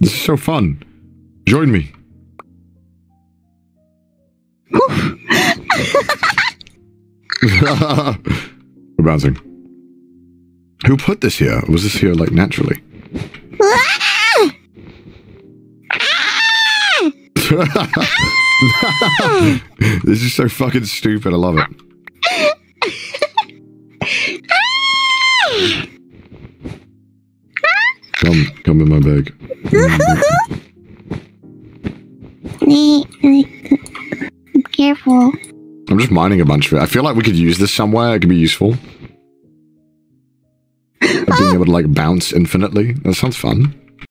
This is so fun. Join me. We're bouncing. Who put this here? Was this here like naturally? this is so fucking stupid. I love it. Come, come in my bag. Careful. I'm just mining a bunch of it. I feel like we could use this somewhere. It could be useful. Being able to like bounce infinitely. That sounds fun.